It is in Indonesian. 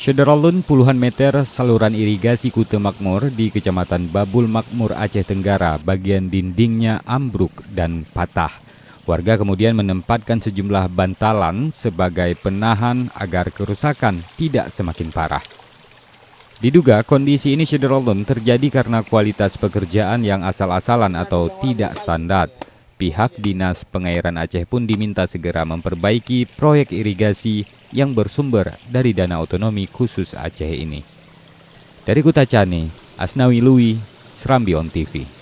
Sederalun puluhan meter saluran irigasi Kute Makmur di Kecamatan Babul Makmur Aceh Tenggara bagian dindingnya ambruk dan patah. Warga kemudian menempatkan sejumlah bantalan sebagai penahan agar kerusakan tidak semakin parah. Diduga kondisi ini Sederalun terjadi karena kualitas pekerjaan yang asal-asalan atau tidak standar. Pihak Dinas Pengairan Aceh pun diminta segera memperbaiki proyek irigasi yang bersumber dari dana otonomi khusus Aceh ini. Dari Kutacani, Asnawi Lui, Serambi On TV.